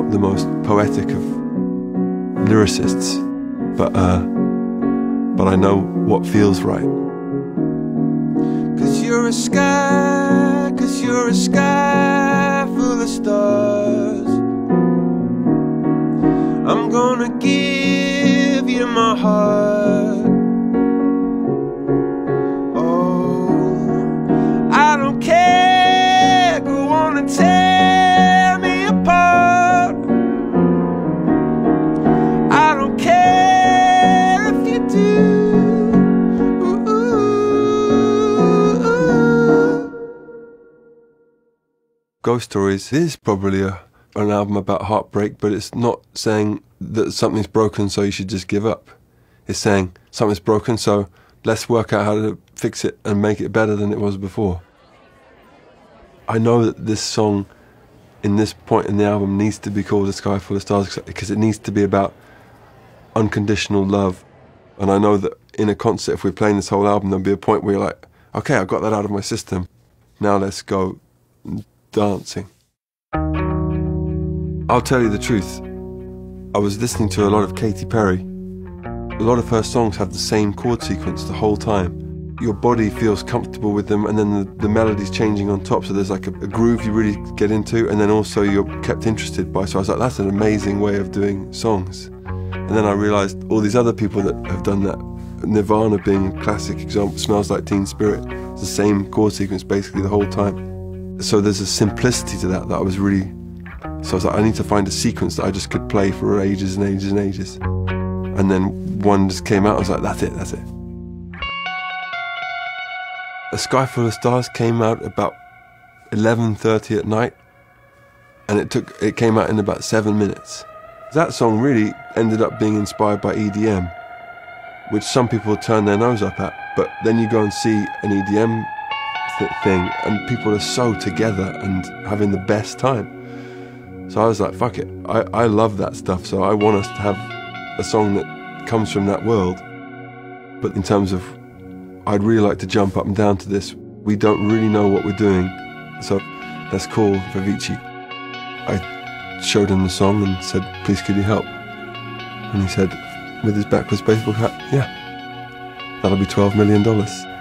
poetic of lyricists, but uh, but I know what feels right. Cause you're a sky, cause you're a sky full of stars. I'm gonna give you my heart. Ghost Stories is probably a, an album about heartbreak, but it's not saying that something's broken, so you should just give up. It's saying something's broken, so let's work out how to fix it and make it better than it was before. I know that this song, in this point in the album, needs to be called A Sky Full of Stars because it needs to be about unconditional love. And I know that in a concert, if we're playing this whole album, there'll be a point where you're like, okay, I've got that out of my system. Now let's go dancing. I'll tell you the truth. I was listening to a lot of Katy Perry. A lot of her songs have the same chord sequence the whole time. Your body feels comfortable with them, and then the, the melody's changing on top, so there's like a, a groove you really get into, and then also you're kept interested by. So I was like, that's an amazing way of doing songs. And then I realized all these other people that have done that. Nirvana being a classic example, smells like Teen Spirit. It's the same chord sequence basically the whole time. So there's a simplicity to that that I was really. So I was like, I need to find a sequence that I just could play for ages and ages and ages. And then one just came out. I was like, that's it, that's it. A Sky Full of Stars came out about 11:30 at night, and it took it came out in about seven minutes. That song really ended up being inspired by EDM, which some people turn their nose up at. But then you go and see an EDM th- thing, and people are so together and having the best time. So I was like, fuck it. I, I love that stuff, so I want us to have a song that comes from that world. But in terms of, I'd really like to jump up and down to this. We don't really know what we're doing, so let's call Avicii. I showed him the song and said, please could you help? And he said, with his backwards baseball hat, yeah, that'll be $12 million.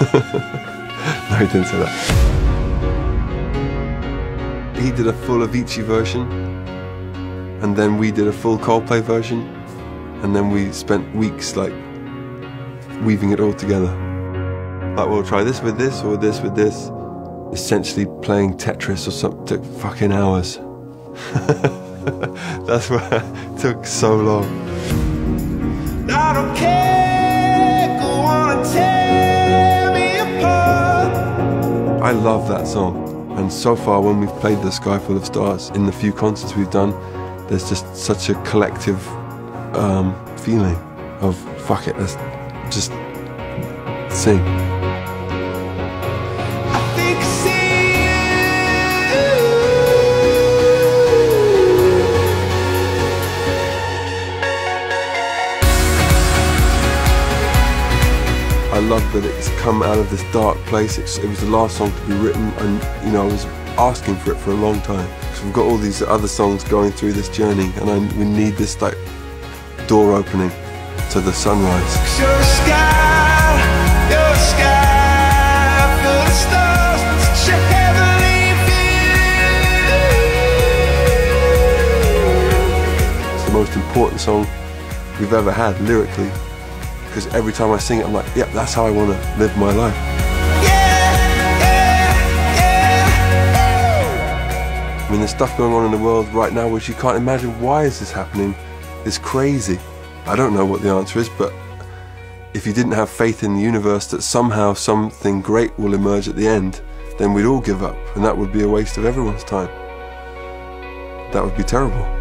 no, he didn't say that. He did a full Avicii version, and then we did a full Coldplay version, and then we spent weeks like weaving it all together. Like we'll try this with this or this with this. Essentially playing Tetris or something took fucking hours. That's why it took so long. I don't care, I love that song. And so far, when we've played The Sky Full of Stars in the few concerts we've done, there's just such a collective um, feeling of fuck it, let's just sing. I love that it's come out of this dark place. It's, it was the last song to be written, and you know I was asking for it for a long time. So we've got all these other songs going through this journey, and I, we need this like door opening to the sunrise. you sky, you're sky full stars. Such a heavenly view. It's the most important song we've ever had lyrically, because every time I sing it, I'm like, yep, that's how I want to live my life. Yeah, yeah. I mean, there's stuff going on in the world right now which you can't imagine. Why is this happening? It's crazy. I don't know what the answer is, but if you didn't have faith in the universe that somehow something great will emerge at the end, then we'd all give up, and that would be a waste of everyone's time. That would be terrible.